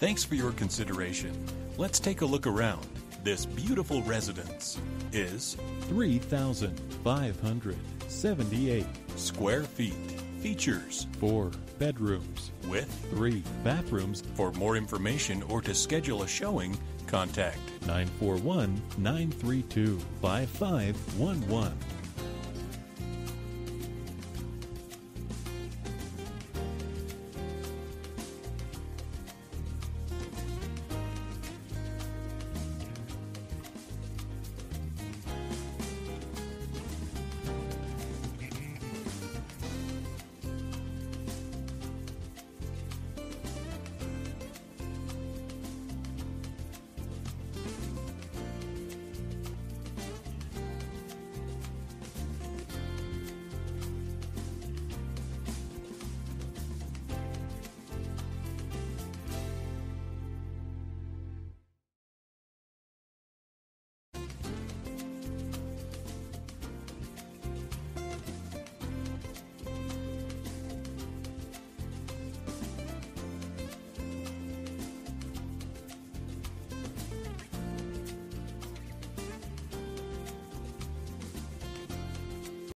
Thanks for your consideration. Let's take a look around. This beautiful residence is 3,578. square feet. Features Four bedrooms, with three bathrooms. For more information or to schedule a showing, contact 941 932 5511.